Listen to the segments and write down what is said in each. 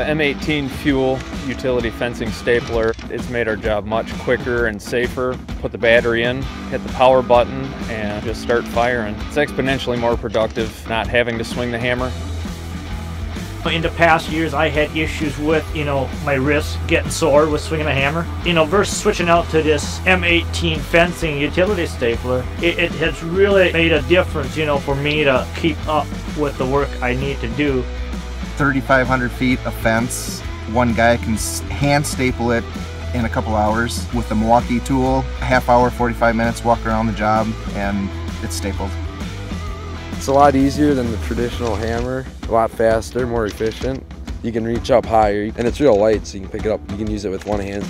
The M18 Fuel utility fencing stapler, it's made our job much quicker and safer. Put the battery in, hit the power button, and just start firing. It's exponentially more productive not having to swing the hammer. In the past years, I had issues with, you know, my wrist getting sore with swinging a hammer. You know, versus switching out to this M18 fencing utility stapler, it, it has really made a difference, you know, for me to keep up with the work I need to do. 3,500 feet of fence. One guy can hand staple it in a couple hours with the Milwaukee tool. A half hour, 45 minutes, walk around the job, and it's stapled. It's a lot easier than the traditional hammer, a lot faster, more efficient. You can reach up higher, and it's real light, so you can pick it up. You can use it with one hand.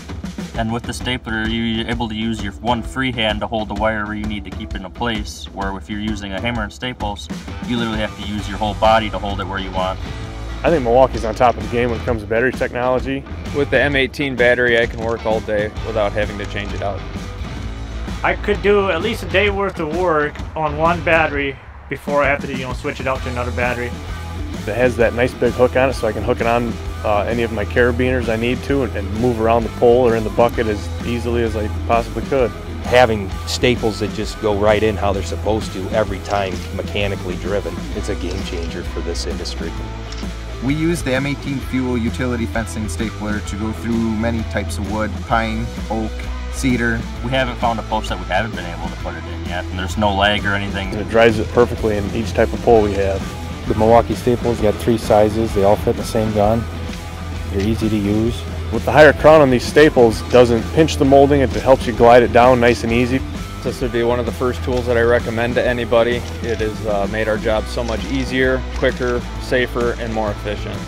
And with the stapler, you're able to use your one free hand to hold the wire where you need to keep it in place, where if you're using a hammer and staples, you literally have to use your whole body to hold it where you want. I think Milwaukee's on top of the game when it comes to battery technology. With the M18 battery, I can work all day without having to change it out. I could do at least a day worth of work on one battery before I have to, you know, switch it out to another battery. It has that nice big hook on it so I can hook it on uh, any of my carabiners I need to and, and move around the pole or in the bucket as easily as I possibly could. Having staples that just go right in how they're supposed to every time mechanically driven, it's a game changer for this industry. We use the M18 Fuel utility fencing stapler to go through many types of wood, pine, oak, cedar. We haven't found a post that we haven't been able to put it in yet, and there's no lag or anything. It drives it perfectly in each type of pole we have. The Milwaukee staples got three sizes, they all fit in the same gun. They're easy to use. With the higher crown on these staples, doesn't pinch the molding, it helps you glide it down nice and easy. This would be one of the first tools that I recommend to anybody. It has uh, made our job so much easier, quicker, safer, and more efficient.